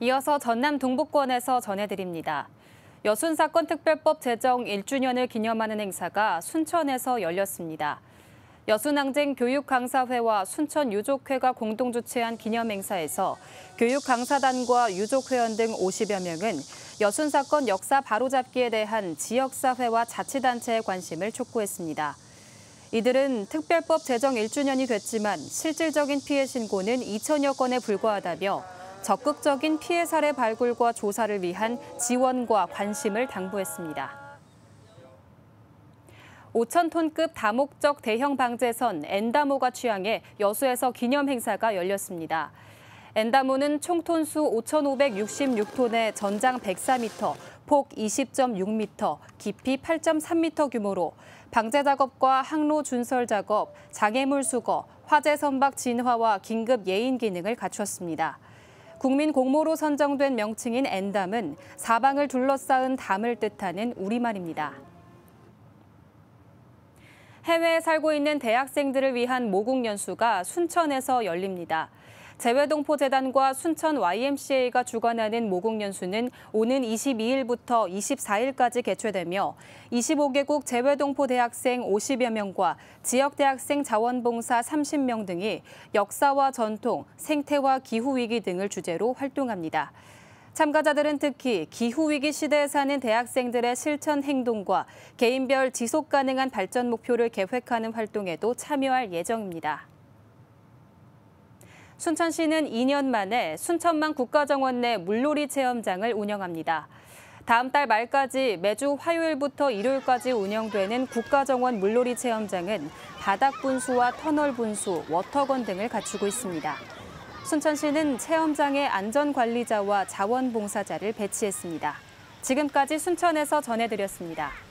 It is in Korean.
이어서 전남 동북권에서 전해드립니다. 여순 사건 특별법 제정 1주년을 기념하는 행사가 순천에서 열렸습니다. 여순항쟁 교육강사회와 순천 유족회가 공동 주최한 기념행사에서 교육강사단과 유족회원 등 50여 명은 여순 사건 역사 바로잡기에 대한 지역사회와 자치단체의 관심을 촉구했습니다. 이들은 특별법 제정 1주년이 됐지만 실질적인 피해 신고는 2천여 건에 불과하다며 적극적인 피해 사례 발굴과 조사를 위한 지원과 관심을 당부했습니다. 5,000톤급 다목적 대형 방제선 엔다모가 취항해 여수에서 기념 행사가 열렸습니다. 엔다모는 총 톤수 5,566톤의 전장 104m, 폭 20.6m, 깊이 8.3m 규모로 방제 작업과 항로 준설 작업, 장애물 수거, 화재 선박 진화와 긴급 예인 기능을 갖췄습니다. 국민 공모로 선정된 명칭인 엔담은 사방을 둘러싸은 담을 뜻하는 우리말입니다. 해외에 살고 있는 대학생들을 위한 모국 연수가 순천에서 열립니다. 재외동포재단과 순천 YMCA가 주관하는 모국연수는 오는 22일부터 24일까지 개최되며 25개국 재외동포 대학생 50여 명과 지역 대학생 자원봉사 30명 등이 역사와 전통, 생태와 기후위기 등을 주제로 활동합니다. 참가자들은 특히 기후위기 시대에 사는 대학생들의 실천 행동과 개인별 지속 가능한 발전 목표를 계획하는 활동에도 참여할 예정입니다. 순천시는 2년 만에 순천만 국가정원 내 물놀이 체험장을 운영합니다. 다음 달 말까지 매주 화요일부터 일요일까지 운영되는 국가정원 물놀이 체험장은 바닥 분수와 터널 분수, 워터건 등을 갖추고 있습니다. 순천시는 체험장에 안전관리자와 자원봉사자를 배치했습니다. 지금까지 순천에서 전해드렸습니다.